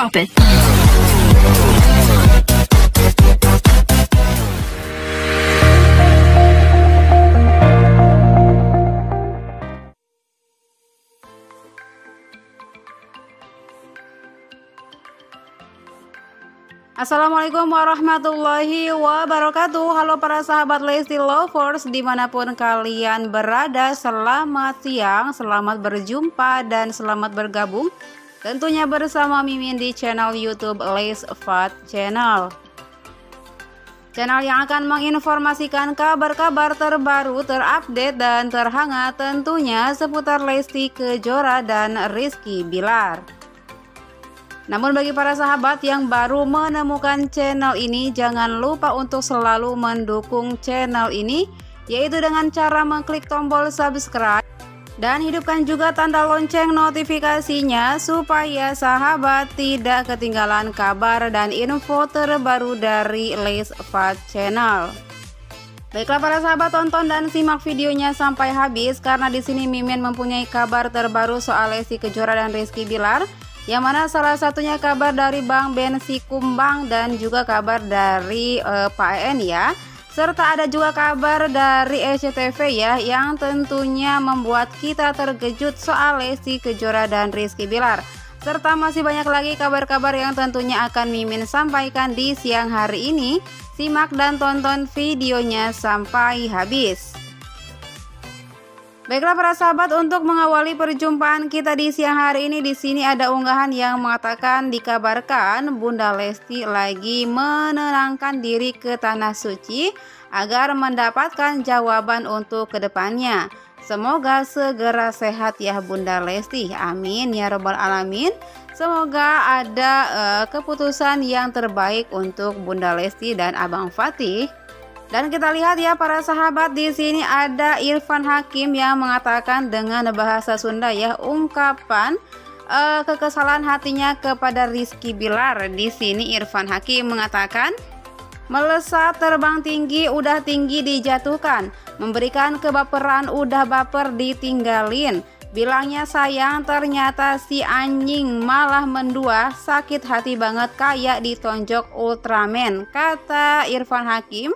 Drop it. Assalamualaikum warahmatullahi wabarakatuh Halo para sahabat Lesti Lovers Di mana pun kalian berada Selamat siang, selamat berjumpa Dan selamat bergabung Tentunya bersama Mimin di channel Youtube Les Fat Channel Channel yang akan menginformasikan kabar-kabar terbaru, terupdate, dan terhangat tentunya seputar Lesti Kejora dan Rizky Bilar. Namun bagi para sahabat yang baru menemukan channel ini jangan lupa untuk selalu mendukung channel ini yaitu dengan cara mengklik tombol subscribe dan hidupkan juga tanda lonceng notifikasinya supaya sahabat tidak ketinggalan kabar dan info terbaru dari Les Fat Channel. Baiklah para sahabat tonton dan simak videonya sampai habis karena di sini Mimin mempunyai kabar terbaru soal Lesti Kejora dan Rizky Bilar yang mana salah satunya kabar dari Bang Ben Sikumbang dan juga kabar dari uh, Pak En ya serta ada juga kabar dari SCTV ya yang tentunya membuat kita terkejut soal Lesti Kejora dan Rizky Bilar. Serta masih banyak lagi kabar-kabar yang tentunya akan Mimin sampaikan di siang hari ini. Simak dan tonton videonya sampai habis Baiklah para sahabat untuk mengawali perjumpaan kita di siang hari ini di sini ada unggahan yang mengatakan dikabarkan Bunda Lesti lagi menenangkan diri ke tanah suci agar mendapatkan jawaban untuk ke depannya. Semoga segera sehat ya Bunda Lesti. Amin ya robbal alamin. Semoga ada uh, keputusan yang terbaik untuk Bunda Lesti dan Abang Fatih. Dan kita lihat ya para sahabat di sini ada Irfan Hakim yang mengatakan dengan bahasa Sunda ya ungkapan uh, kekesalan hatinya kepada Rizky Bilar. Di sini Irfan Hakim mengatakan melesat terbang tinggi udah tinggi dijatuhkan, memberikan kebaperan udah baper ditinggalin. Bilangnya sayang ternyata si anjing malah mendua sakit hati banget kayak ditonjok Ultraman kata Irfan Hakim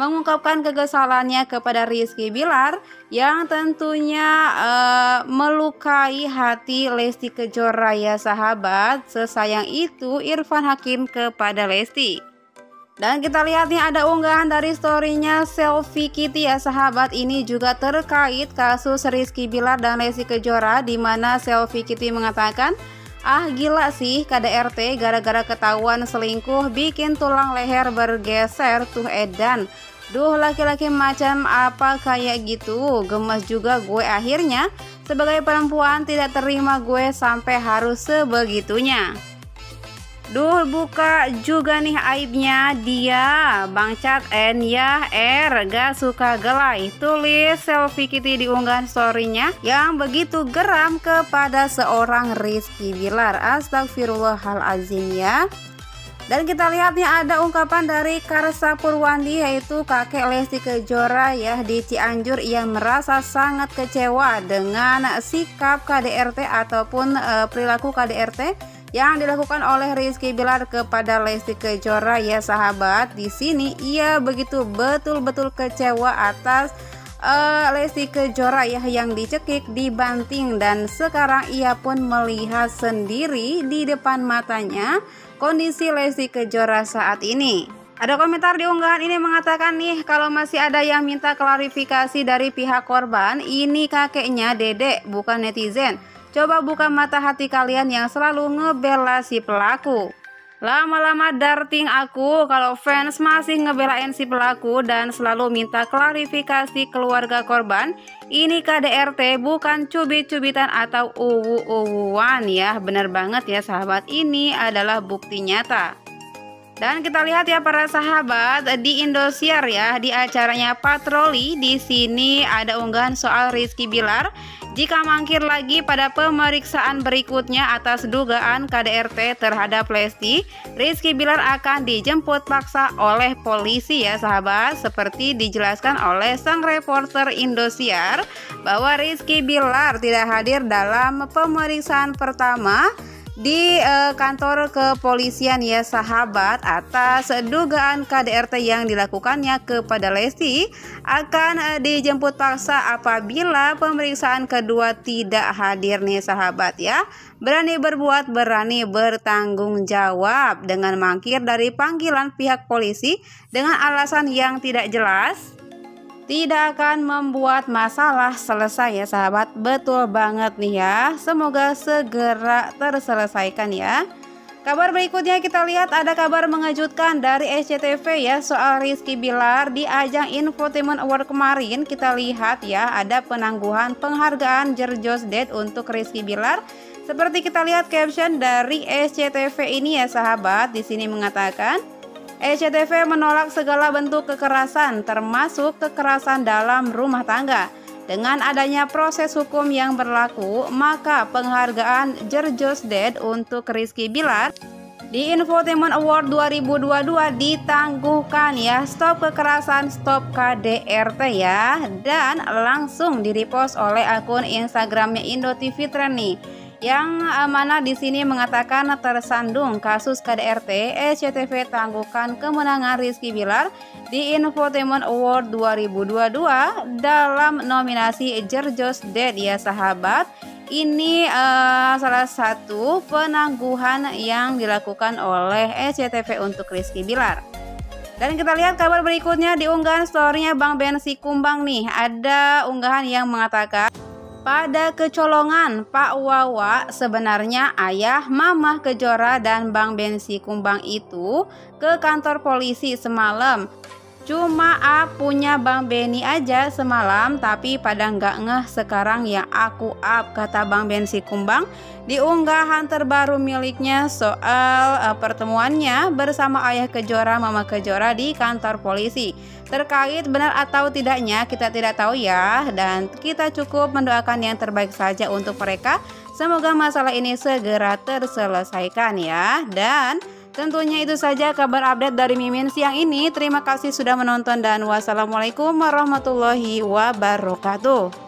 mengungkapkan kekesalannya kepada Rizky Bilar yang tentunya uh, melukai hati Lesti Kejora ya sahabat. Sesayang itu Irfan Hakim kepada Lesti. Dan kita lihat nih ada unggahan dari storynya Selfie Kitty ya sahabat. Ini juga terkait kasus Rizky Bilar dan Lesti Kejora di mana Selfie Kitty mengatakan Ah gila sih KDRT gara-gara ketahuan selingkuh bikin tulang leher bergeser tuh Edan. Duh laki-laki macam apa kayak gitu? Gemes juga gue akhirnya. Sebagai perempuan tidak terima gue sampai harus sebegitunya Duh buka juga nih aibnya. Dia Bang Chat N ya R. Gak suka gelai. Tulis selfie Kitty di unggahan storynya Yang begitu geram kepada seorang Rizky Bilar. Astagfirullahalazim ya. Dan kita lihat nih ada ungkapan dari Karsa Purwandi yaitu kakek Lesti Kejora ya di Cianjur. Yang merasa sangat kecewa dengan sikap KDRT ataupun e, perilaku KDRT yang dilakukan oleh Rizky Bilar kepada Lesti Kejora ya sahabat. Di sini ia begitu betul-betul kecewa atas uh, Lesti Kejora ya yang dicekik, dibanting dan sekarang ia pun melihat sendiri di depan matanya kondisi Lesti Kejora saat ini. Ada komentar di unggahan ini mengatakan nih kalau masih ada yang minta klarifikasi dari pihak korban, ini kakeknya Dedek bukan netizen. Coba buka mata hati kalian yang selalu ngebela si pelaku. Lama-lama darting aku kalau fans masih ngebelain si pelaku dan selalu minta klarifikasi keluarga korban. Ini KDRT bukan cubit-cubitan atau uwu-uwuan ya. Bener banget ya sahabat, ini adalah bukti nyata. Dan kita lihat ya para sahabat di Indosiar ya di acaranya patroli di sini ada unggahan soal Rizky Bilar. Jika mangkir lagi pada pemeriksaan berikutnya atas dugaan KDRT terhadap Lesti, Rizky Bilar akan dijemput paksa oleh polisi ya sahabat. Seperti dijelaskan oleh sang reporter Indosiar bahwa Rizky Bilar tidak hadir dalam pemeriksaan pertama di uh, kantor kepolisian ya sahabat atas dugaan KDRT yang dilakukannya kepada Lesti akan uh, dijemput paksa apabila pemeriksaan kedua tidak hadir nih sahabat ya. Berani berbuat berani bertanggung jawab dengan mangkir dari panggilan pihak polisi dengan alasan yang tidak jelas tidak akan membuat masalah selesai ya sahabat. Betul banget nih ya. Semoga segera terselesaikan ya. Kabar berikutnya kita lihat ada kabar mengejutkan dari SCTV ya soal Rizky Bilar di ajang Infotainment Award kemarin. Kita lihat ya ada penangguhan penghargaan Jerjos Dead untuk Rizky Bilar. Seperti kita lihat caption dari SCTV ini ya sahabat. Di sini mengatakan SCTV menolak segala bentuk kekerasan, termasuk kekerasan dalam rumah tangga. Dengan adanya proses hukum yang berlaku, maka penghargaan Jerjos Dead untuk Rizky Bilar di Infotainment Award 2022 ditangguhkan ya. Stop kekerasan Stop KDRT ya. Dan langsung direpost oleh akun Instagramnya Indo TV Trend nih yang mana di sini mengatakan tersandung kasus KDRT SCTV tangguhkan kemenangan Rizky Bilar di Infotainment Award 2022 dalam nominasi Jerjos Dead ya sahabat. Ini uh, salah satu penangguhan yang dilakukan oleh SCTV untuk Rizky Bilar. Dan kita lihat kabar berikutnya di unggahan storynya Bang Bensi Kumbang nih. Ada unggahan yang mengatakan pada kecolongan Pak Wawa sebenarnya ayah Mamah Kejora dan Bang Bensi Kumbang itu ke kantor polisi semalam Cuma A punya Bang Benny aja semalam tapi pada nggak ngeh sekarang yang aku up kata Bang Bensi Kumbang di unggahan terbaru miliknya soal uh, pertemuannya bersama ayah Kejora Mama Kejora di kantor polisi. Terkait benar atau tidaknya kita tidak tahu ya dan kita cukup mendoakan yang terbaik saja untuk mereka. Semoga masalah ini segera terselesaikan ya dan Tentunya itu saja kabar update dari Mimin siang ini. Terima kasih sudah menonton dan wassalamualaikum warahmatullahi wabarakatuh.